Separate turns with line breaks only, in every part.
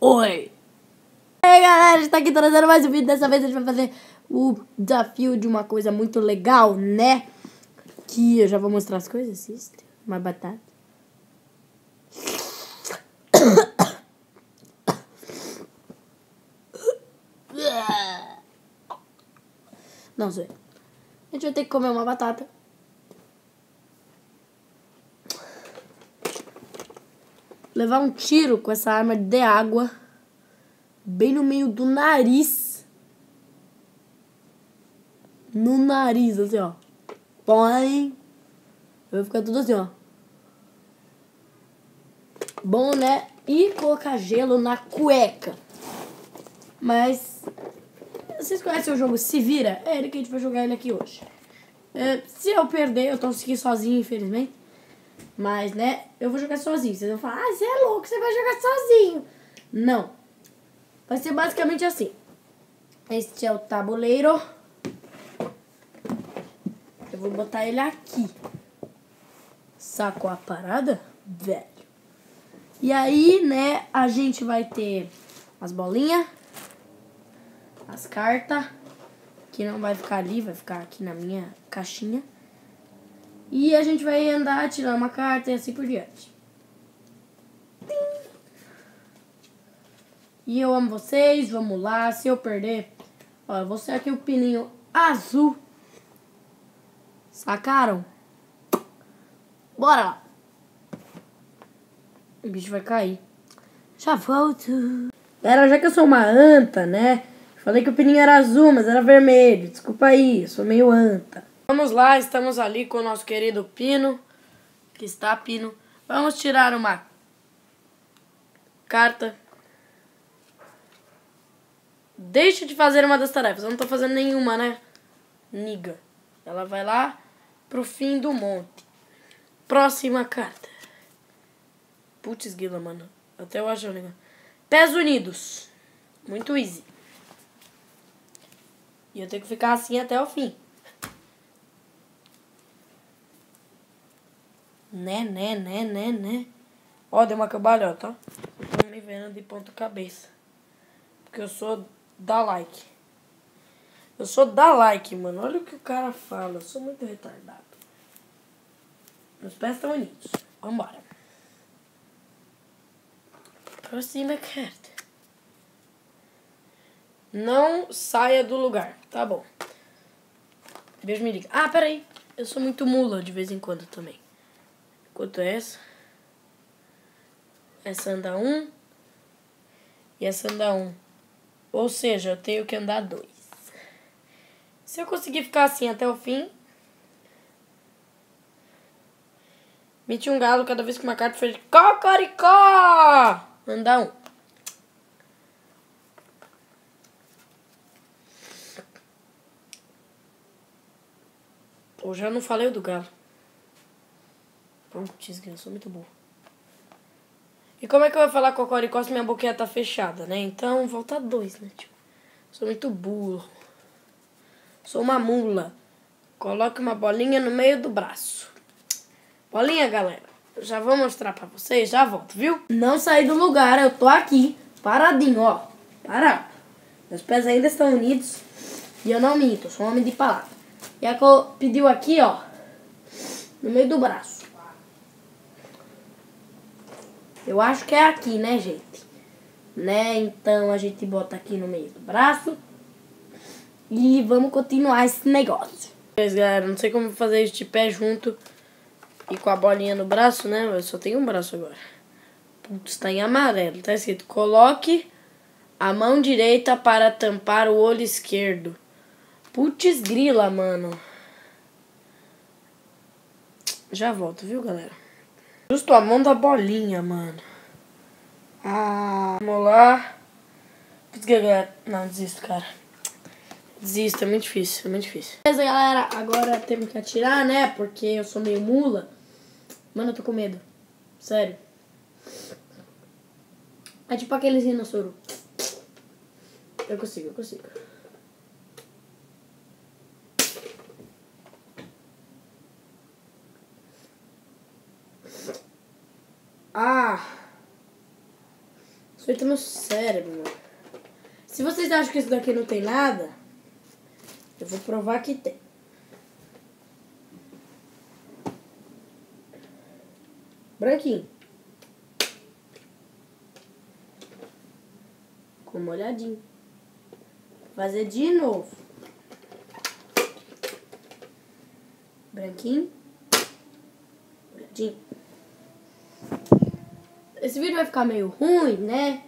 Oi! E aí galera, a gente tá aqui trazendo mais um vídeo. Dessa vez a gente vai fazer o desafio de uma coisa muito legal, né? Que eu já vou mostrar as coisas, assista. Uma batata. Não sei. A gente vai ter que comer uma batata. Levar um tiro com essa arma de água bem no meio do nariz. No nariz, assim, ó. Põe. Vai ficar tudo assim, ó. Bom, né? E colocar gelo na cueca. Mas. Vocês conhecem o jogo Se Vira? É ele que a gente vai jogar ele aqui hoje. É, se eu perder, eu tô aqui sozinho, infelizmente. Mas, né, eu vou jogar sozinho. Vocês vão falar, ah, você é louco, você vai jogar sozinho. Não. Vai ser basicamente assim. Este é o tabuleiro. Eu vou botar ele aqui. Sacou a parada? Velho. E aí, né, a gente vai ter as bolinhas, as cartas, que não vai ficar ali, vai ficar aqui na minha caixinha. E a gente vai andar tirando uma carta e assim por diante. E eu amo vocês, vamos lá. Se eu perder, ó, eu vou ser aqui o pininho azul. Sacaram? Bora lá. O bicho vai cair. Já volto. Galera, já que eu sou uma anta, né? Falei que o pininho era azul, mas era vermelho. Desculpa aí, sou meio anta. Vamos lá, estamos ali com o nosso querido Pino. Que está Pino. Vamos tirar uma carta. Deixa de fazer uma das tarefas. Eu não tô fazendo nenhuma, né? Niga. Ela vai lá pro fim do monte. Próxima carta. Putz, guila, mano. Até eu acho legal. Pés unidos. Muito easy. E eu tenho que ficar assim até o fim. Né, né, né, né, né. Ó, deu uma cambalhota, ó. Me vendo de ponta cabeça. Porque eu sou da like. Eu sou da like, mano. Olha o que o cara fala. Eu sou muito retardado. Meus pés estão unidos. Vambora. Próxima carta. Não saia do lugar. Tá bom. Beijo, me liga. Ah, peraí. Eu sou muito mula de vez em quando também. Quanto essa? Essa anda um. E essa anda um. Ou seja, eu tenho que andar dois. Se eu conseguir ficar assim até o fim. Mete um galo cada vez que uma carta fez cocoricó! Andar um. Eu já não falei do galo. Putz, eu sou muito burro. E como é que eu vou falar cocoricó se minha boquinha tá fechada, né? Então, volta dois, né? Tipo, sou muito burro. Sou uma mula. Coloque uma bolinha no meio do braço. Bolinha, galera. Eu já vou mostrar pra vocês, já volto, viu? Não saí do lugar, eu tô aqui, paradinho, ó. Parado. Meus pés ainda estão unidos. E eu não minto, sou um homem de palavra. E a cor pediu aqui, ó. No meio do braço. Eu acho que é aqui, né, gente? Né? Então a gente bota aqui no meio do braço. E vamos continuar esse negócio. Mas, galera, não sei como fazer este pé junto e com a bolinha no braço, né? Eu só tenho um braço agora. Putz, tá em amarelo. Tá escrito, coloque a mão direita para tampar o olho esquerdo. Putz grila, mano. Já volto, viu, galera? Justo a mão da bolinha, mano. Ah, vamos lá. Putz, galera. Não, desisto, cara. Desisto, é muito difícil, é muito difícil. Beleza, galera. Agora temos que atirar, né? Porque eu sou meio mula. Mano, eu tô com medo. Sério. É tipo aqueles rinossoro. Eu consigo, eu consigo. Ah! Isso meu cérebro, mano. Se vocês acham que isso daqui não tem nada, eu vou provar que tem. Branquinho. Com molhadinho. Fazer de novo. Branquinho. Molhadinho. Esse vídeo vai ficar meio ruim, né?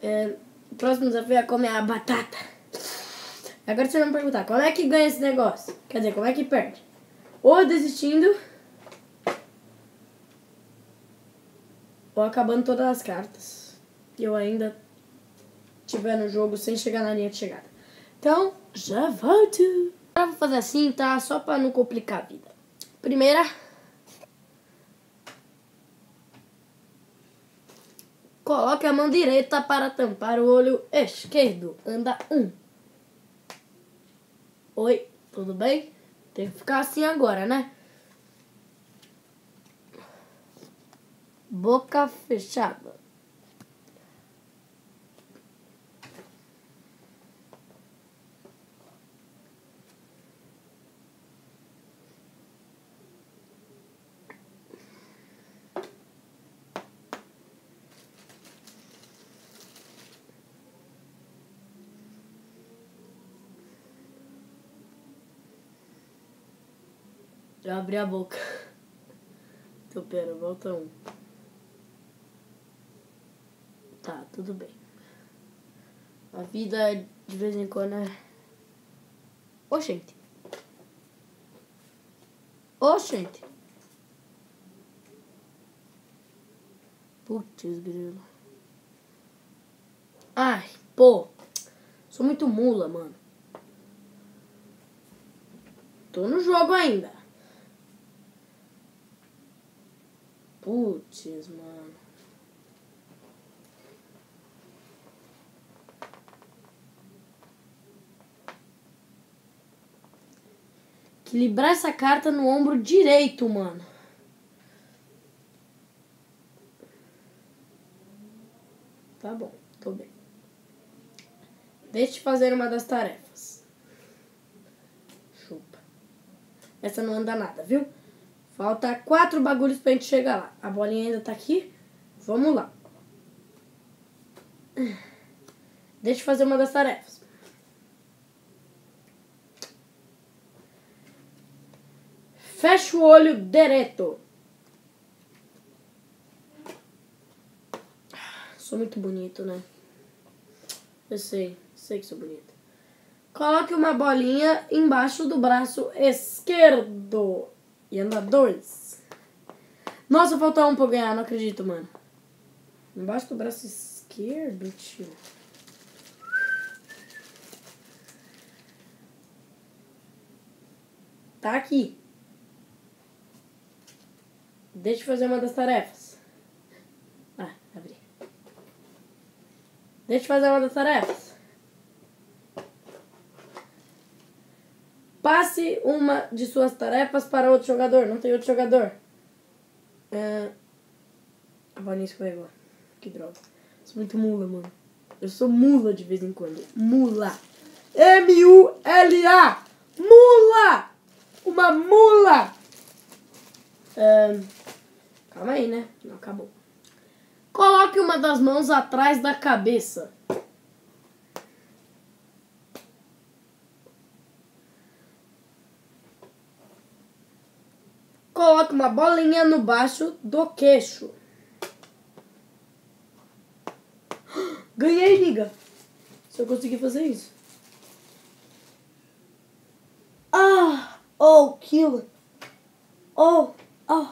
É, o próximo desafio é comer a batata. Agora você vai me perguntar, como é que ganha esse negócio? Quer dizer, como é que perde? Ou desistindo, ou acabando todas as cartas. E eu ainda estiver no jogo sem chegar na linha de chegada. Então, já volto. Eu vou fazer assim, tá? Só pra não complicar a vida. Primeira. Coloque a mão direita para tampar o olho esquerdo. Anda um. Oi, tudo bem? Tem que ficar assim agora, né? Boca fechada. Já abri a boca. Então, pera, volta um. Tá, tudo bem. A vida de vez em quando é. Oxente. Oxente. Putz, grilo. Ai, pô. Sou muito mula, mano. Tô no jogo ainda. Putz, mano. Equilibrar essa carta no ombro direito, mano. Tá bom, tô bem. Deixa eu fazer uma das tarefas. Chupa. Essa não anda nada, viu? Falta quatro bagulhos pra gente chegar lá. A bolinha ainda tá aqui. Vamos lá. Deixa eu fazer uma das tarefas. Fecha o olho direto. Sou muito bonito, né? Eu sei, sei que sou bonito. Coloque uma bolinha embaixo do braço esquerdo. E anda dois. Nossa, faltou um pra ganhar, não acredito, mano. Embaixo do braço esquerdo, tio. Tá aqui. Deixa eu fazer uma das tarefas. Ah, abri. Deixa eu fazer uma das tarefas. Passe uma de suas tarefas para outro jogador. Não tem outro jogador. É... A bolinha escorregou. Que droga. Sou muito mula, mano. Eu sou mula de vez em quando. Mula. M-U-L-A. Mula! Uma mula! É... Calma aí, né? Não acabou. Coloque uma das mãos atrás da cabeça. Coloque uma bolinha no baixo do queixo. Ganhei, liga. Se eu conseguir fazer isso. Ah! Oh, kill. Oh, oh.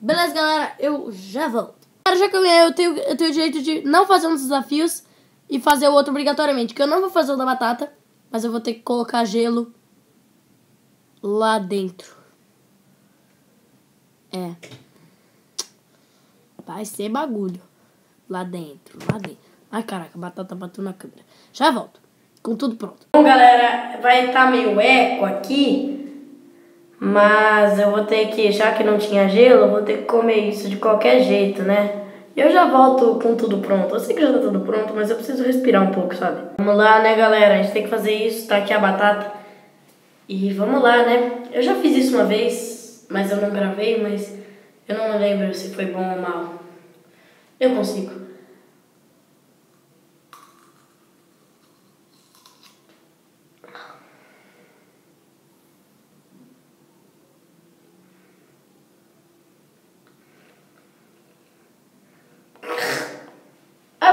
Beleza, galera. Eu já volto. Já que eu ganhei, eu tenho, eu tenho o direito de não fazer uns desafios e fazer o outro obrigatoriamente. Que eu não vou fazer o da batata, mas eu vou ter que colocar gelo lá dentro. É. Vai ser bagulho. Lá dentro, lá dentro. Ai, caraca, a batata bateu na câmera. Já volto. Com tudo pronto. Bom, galera, vai estar tá meio eco aqui. Mas eu vou ter que, já que não tinha gelo, eu vou ter que comer isso de qualquer jeito, né? Eu já volto com tudo pronto. Eu sei que já tá tudo pronto, mas eu preciso respirar um pouco, sabe? Vamos lá, né, galera? A gente tem que fazer isso. Tá aqui a batata. E vamos lá, né? Eu já fiz isso uma vez, mas eu não gravei, mas eu não lembro se foi bom ou mal. Eu consigo.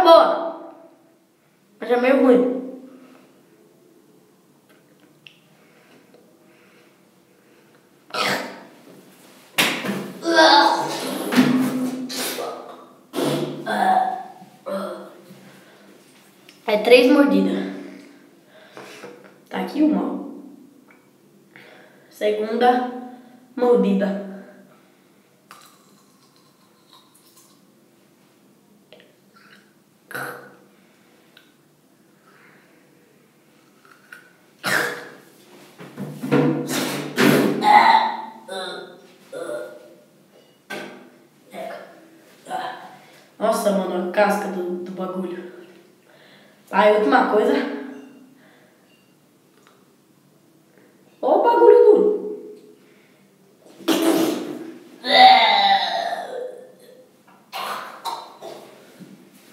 boa. Mas é meio ruim. Três mordidas. Tá aqui uma. Segunda mordida. Ah, última coisa. Ó o bagulho duro.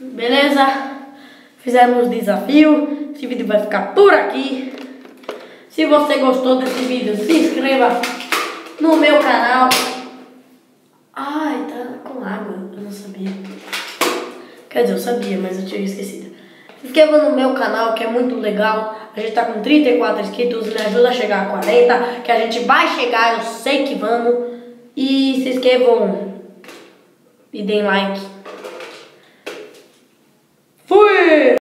Beleza? Fizemos o desafio. Esse vídeo vai ficar por aqui. Se você gostou desse vídeo, se inscreva no meu canal. Ai, tá com água. Eu não sabia. Quer dizer, eu sabia, mas eu tinha esquecido. Se inscreva no meu canal que é muito legal. A gente tá com 34 inscritos, me ajuda a chegar a 40, que a gente vai chegar, eu sei que vamos. E se inscrevam e deem like. Fui!